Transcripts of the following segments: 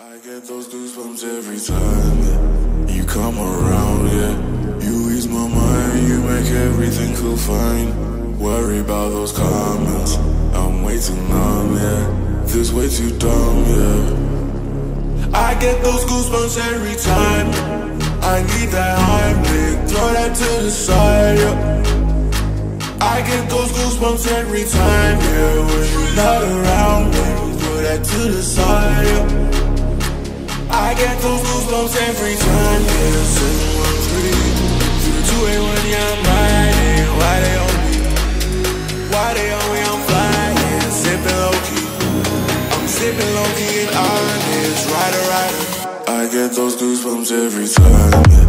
I get those goosebumps every time you come around, yeah. You ease my mind, you make everything feel fine. Worry about those comments, I'm way too numb, yeah. This way too dumb, yeah. I get those goosebumps every time. I need that Heimlich, throw that to the side, yeah. I get those goosebumps every time, yeah. Get those goosebumps every time, yeah, 713 Through the 281, yeah, I'm riding. Why they on me? Why they on me? I'm flying, sipping low-key. I'm sipping low-key and honest, rider, rider. I get those goosebumps every time, yeah.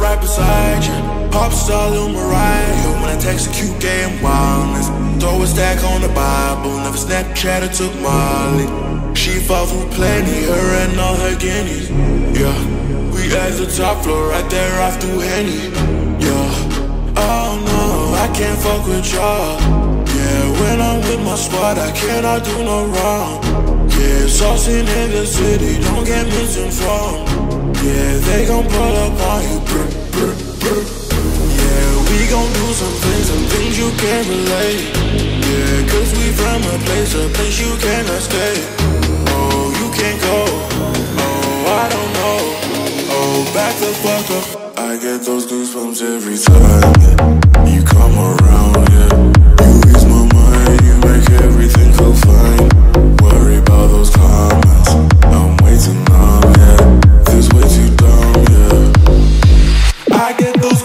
Right beside you, pop star Lil Mariah. When I text a cute game wildness, throw a stack on the Bible. Never Snapchat or took Molly. She fall through plenty, her and all her guineas. Yeah, we at the top floor, right there off through Henny. Yeah, oh no, I can't fuck with y'all. Yeah, when I'm with my squad, I cannot do no wrong. Yeah, saucing in the city, don't get misinformed. Yeah, they gon' pull up on relate. Yeah, cause we from a place, a place you cannot stay. Oh, you can't go. Oh, I don't know. Oh, back the fuck up. I get those goosebumps every time. You come around, yeah. You ease my mind, you make everything feel fine. Worry about those comments. I'm way too numb, yeah. This way too dumb, yeah. I get those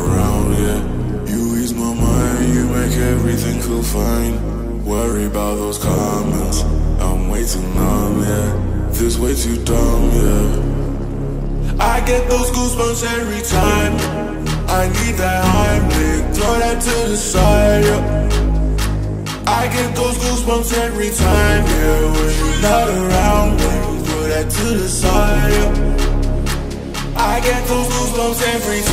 around, yeah. You ease my mind, you make everything feel fine. Worry about those comments. I'm way too numb, yeah. This way too dumb, yeah. I get those goosebumps every time. I need that Heimlich, throw that to the side, yeah. I get those goosebumps every time, yeah. When you're not around, baby, throw that to the side, yeah. I get those goosebumps every time.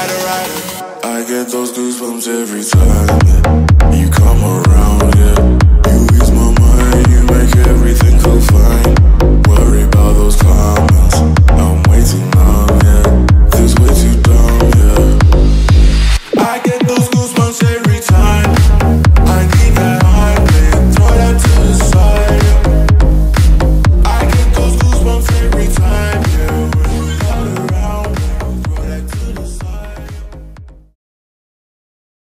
rider, rider. I get those goosebumps every time.